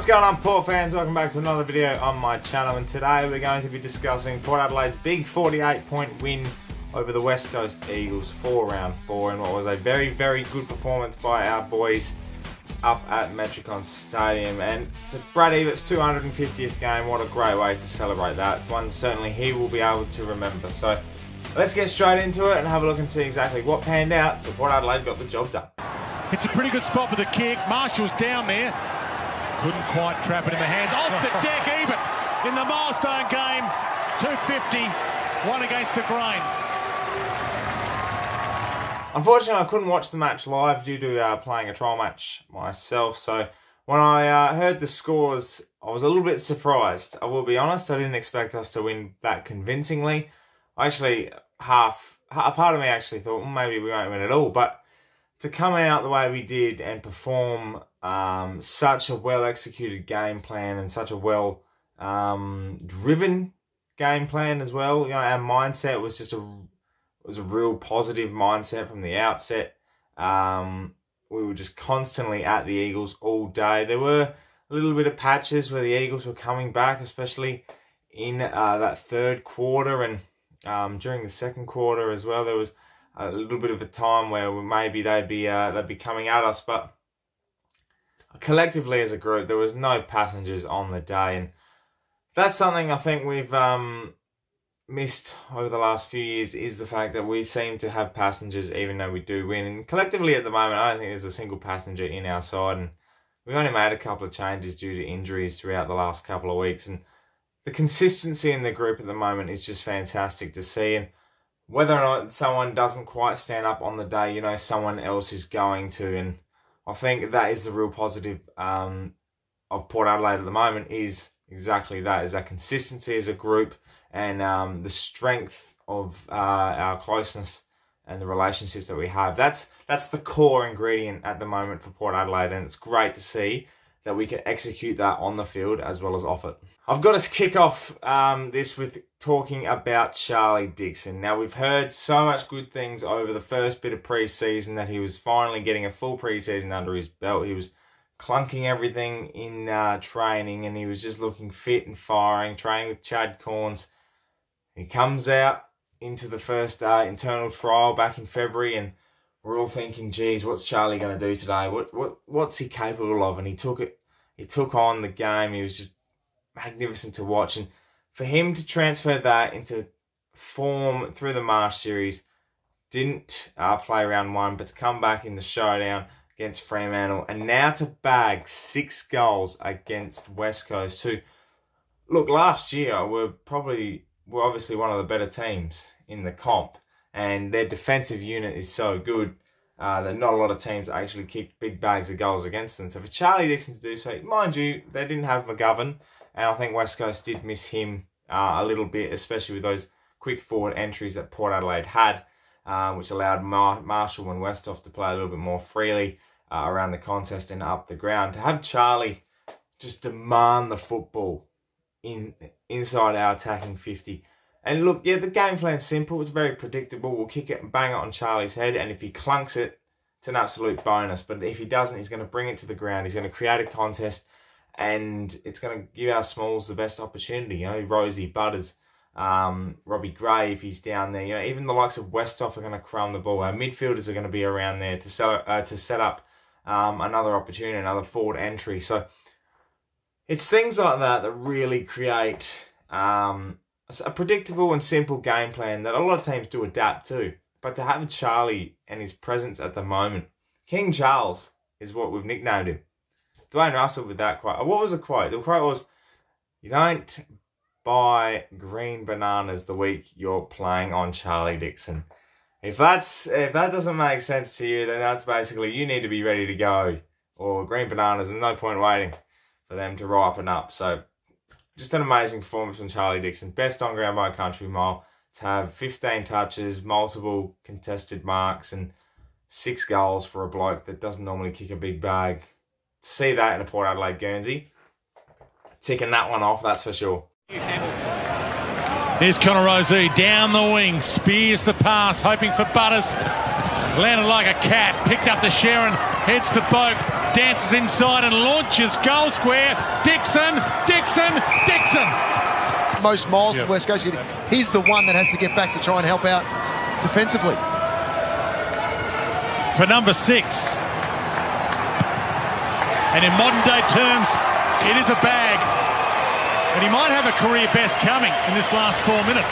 What's going on Port fans? Welcome back to another video on my channel and today we're going to be discussing Port Adelaide's big 48 point win over the West Coast Eagles for round 4 and what was a very very good performance by our boys up at Metricon Stadium and for Brad Ebert's 250th game what a great way to celebrate that. It's one certainly he will be able to remember so let's get straight into it and have a look and see exactly what panned out so Port Adelaide got the job done. It's a pretty good spot with the kick. Marshall's down there. Couldn't quite trap it in the hands. Off the deck, Ebert in the milestone game. 250, one against the grain. Unfortunately, I couldn't watch the match live due to uh, playing a trial match myself. So when I uh, heard the scores, I was a little bit surprised. I will be honest. I didn't expect us to win that convincingly. Actually, half a part of me actually thought well, maybe we won't win at all, but to come out the way we did and perform um, such a well executed game plan and such a well um, driven game plan as well. You know, our mindset was just a was a real positive mindset from the outset. Um, we were just constantly at the Eagles all day. There were a little bit of patches where the Eagles were coming back, especially in uh, that third quarter and um, during the second quarter as well. There was a little bit of a time where maybe they'd be uh, they'd be coming at us, but collectively as a group, there was no passengers on the day, and that's something I think we've um, missed over the last few years is the fact that we seem to have passengers even though we do win. And collectively at the moment, I don't think there's a single passenger in our side, and we've only made a couple of changes due to injuries throughout the last couple of weeks, and the consistency in the group at the moment is just fantastic to see, and whether or not someone doesn't quite stand up on the day, you know, someone else is going to. And I think that is the real positive um, of Port Adelaide at the moment is exactly that, is that consistency as a group and um, the strength of uh, our closeness and the relationships that we have. That's that's the core ingredient at the moment for Port Adelaide, and it's great to see that we can execute that on the field as well as off it. I've got to kick off um, this with talking about Charlie Dixon. Now, we've heard so much good things over the first bit of preseason that he was finally getting a full preseason under his belt. He was clunking everything in uh, training and he was just looking fit and firing, training with Chad Cornes. He comes out into the first uh, internal trial back in February and we're all thinking, geez, what's Charlie going to do today? What what what's he capable of? And he took it. He took on the game. He was just magnificent to watch. And for him to transfer that into form through the Marsh series, didn't uh, play round one, but to come back in the showdown against Fremantle, and now to bag six goals against West Coast, who, look, last year were probably were obviously one of the better teams in the comp and their defensive unit is so good uh, that not a lot of teams actually keep big bags of goals against them. So for Charlie Dixon to do so, mind you, they didn't have McGovern, and I think West Coast did miss him uh, a little bit, especially with those quick forward entries that Port Adelaide had, uh, which allowed Mar- Marshall and Westhoff to play a little bit more freely uh, around the contest and up the ground. To have Charlie just demand the football in inside our attacking 50 and look, yeah, the game plan's simple. It's very predictable. We'll kick it and bang it on Charlie's head. And if he clunks it, it's an absolute bonus. But if he doesn't, he's going to bring it to the ground. He's going to create a contest. And it's going to give our smalls the best opportunity. You know, Rosie, Butters, um, Robbie Gray, if he's down there. You know, even the likes of Westhoff are going to crumb the ball. Our midfielders are going to be around there to, sell, uh, to set up um, another opportunity, another forward entry. So it's things like that that really create um, a predictable and simple game plan that a lot of teams do adapt to. But to have Charlie and his presence at the moment, King Charles is what we've nicknamed him. Dwayne Russell with that quote. What was the quote? The quote was, "You don't buy green bananas the week you're playing on Charlie Dixon." If that's if that doesn't make sense to you, then that's basically you need to be ready to go. Or green bananas, there's no point waiting for them to ripen up. So just an amazing performance from Charlie Dixon. Best on ground by a country mile to have 15 touches, multiple contested marks, and six goals for a bloke that doesn't normally kick a big bag. To see that in a Port Adelaide Guernsey, ticking that one off, that's for sure. Here's Connor Rozee down the wing, spears the pass, hoping for Butters. Landed like a cat, picked up to Sharon, heads to Boak. dances inside and launches goal square. Dixon, Dixon, Dixon. Most miles yep. West Coast. He's the one that has to get back to try and help out defensively. For number six. And in modern day terms, it is a bag. And he might have a career best coming in this last four minutes.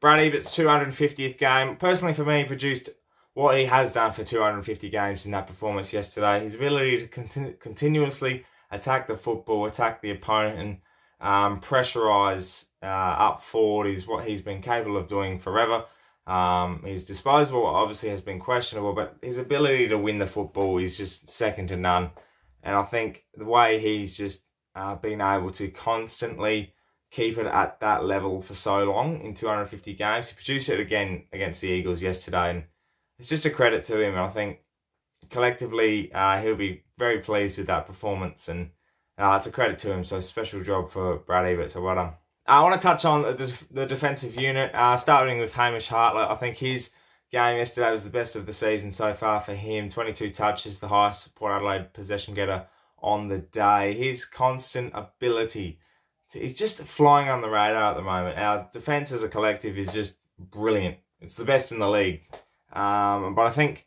Brad Ebert's 250th game. Personally, for me, produced what he has done for 250 games in that performance yesterday. His ability to continu continuously attack the football, attack the opponent, and um, pressurise uh, up forward is what he's been capable of doing forever. Um, his disposable obviously has been questionable, but his ability to win the football is just second to none. And I think the way he's just uh, been able to constantly keep it at that level for so long in 250 games, he produced it again against the Eagles yesterday, and it's just a credit to him. I think collectively uh, he'll be very pleased with that performance, and uh, it's a credit to him. So special job for Brad Ebert. So well done. I want to touch on the, the defensive unit, uh, starting with Hamish Hartlett. I think his game yesterday was the best of the season so far for him. 22 touches, the highest Port Adelaide possession getter on the day. His constant ability, to, he's just flying on the radar at the moment. Our defence as a collective is just brilliant. It's the best in the league. Um, but I think,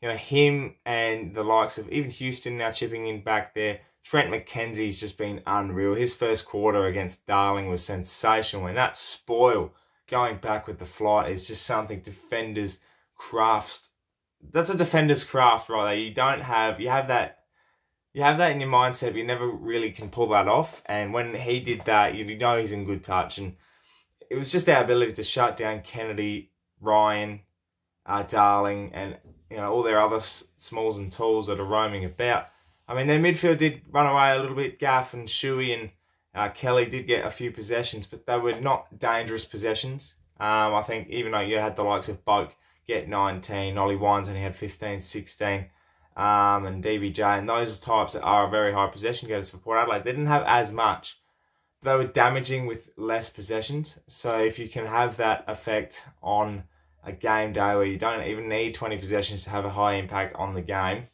you know, him and the likes of even Houston now chipping in back there Trent McKenzie's just been unreal. His first quarter against Darling was sensational. And that spoil going back with the flight is just something defenders craft. That's a defender's craft right there. You don't have, you have that, you have that in your mindset, but you never really can pull that off. And when he did that, you know he's in good touch. And it was just our ability to shut down Kennedy, Ryan, uh, Darling, and you know all their other smalls and tools that are roaming about I mean, their midfield did run away a little bit. Gaff and Shuey and uh, Kelly did get a few possessions, but they were not dangerous possessions. Um, I think even though you had the likes of Boak get 19, Ollie Wines only had 15, 16, um, and DBJ, and those types that are very high possession getters for Port Adelaide, they didn't have as much. They were damaging with less possessions. So if you can have that effect on a game day where you don't even need 20 possessions to have a high impact on the game,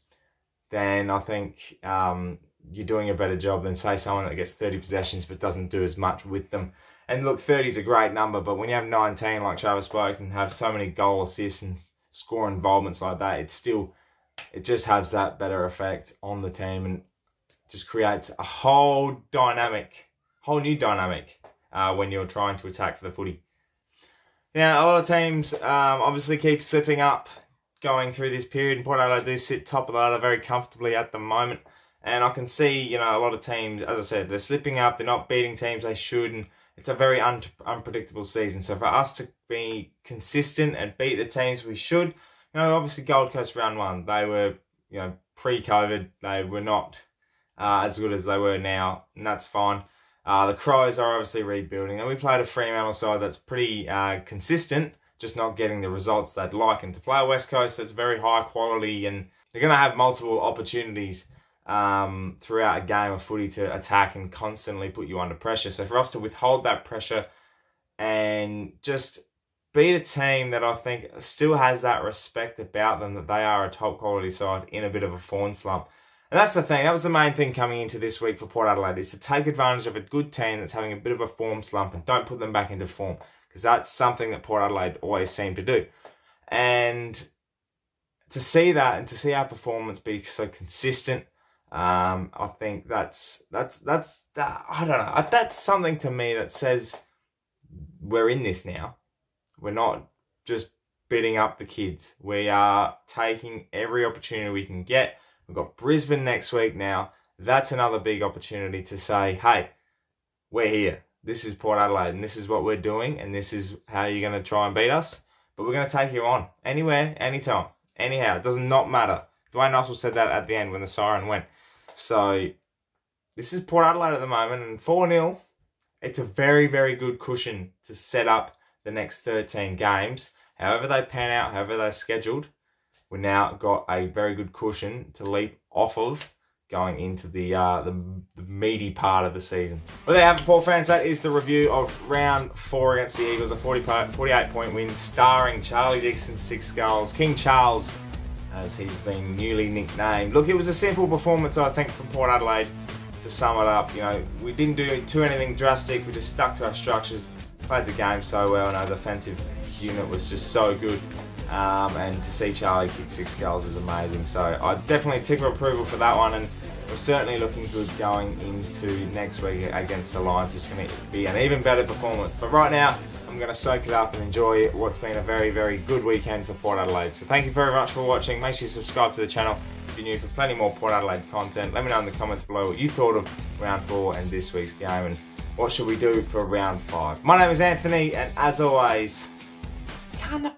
then I think um, you're doing a better job than say someone that gets 30 possessions but doesn't do as much with them. And look, 30 is a great number, but when you have 19 like Travis Boak and have so many goal assists and score involvements like that, it still it just has that better effect on the team and just creates a whole dynamic, whole new dynamic uh, when you're trying to attack for the footy. Now, a lot of teams um, obviously keep slipping up going through this period. And Port Adelaide do sit top of the ladder very comfortably at the moment. And I can see, you know, a lot of teams, as I said, they're slipping up. They're not beating teams they should. And it's a very un unpredictable season. So for us to be consistent and beat the teams we should, you know, obviously Gold Coast round one, they were, you know, pre-COVID, they were not uh, as good as they were now. And that's fine. Uh, the Crows are obviously rebuilding. And we played a Fremantle side that's pretty uh, consistent just not getting the results they'd like. And to play a West Coast that's very high quality and they're going to have multiple opportunities um, throughout a game of footy to attack and constantly put you under pressure. So for us to withhold that pressure and just beat a team that I think still has that respect about them that they are a top quality side in a bit of a form slump. And that's the thing. That was the main thing coming into this week for Port Adelaide is to take advantage of a good team that's having a bit of a form slump and don't put them back into form because that's something that Port Adelaide always seem to do. And to see that and to see our performance be so consistent, um, I think that's that's that's that, I don't know. That's something to me that says we're in this now. We're not just beating up the kids. We are taking every opportunity we can get. We've got Brisbane next week now. That's another big opportunity to say, hey, we're here this is Port Adelaide and this is what we're doing and this is how you're going to try and beat us. But we're going to take you on anywhere, anytime, anyhow. It does not matter. Dwayne Russell said that at the end when the siren went. So this is Port Adelaide at the moment and 4 0. It's a very, very good cushion to set up the next 13 games. However, they pan out, however, they're scheduled, we now got a very good cushion to leap off of going into the, uh, the, the meaty part of the season. Well, there you have it, Port fans. That is the review of round four against the Eagles, a 40 48 point win, starring Charlie Dixon, six goals. King Charles as he's been newly nicknamed. Look, it was a simple performance, I think, from Port Adelaide to sum it up. You know, we didn't do too anything drastic. We just stuck to our structures, played the game so well, and our defensive unit was just so good. Um, and to see Charlie kick six goals is amazing. So I definitely tick approval for that one, and we're certainly looking good going into next week against the Lions, is going to be an even better performance. But right now, I'm going to soak it up and enjoy what's been a very, very good weekend for Port Adelaide. So thank you very much for watching. Make sure you subscribe to the channel if you're new for plenty more Port Adelaide content. Let me know in the comments below what you thought of round four and this week's game and what should we do for round five. My name is Anthony and as always, can the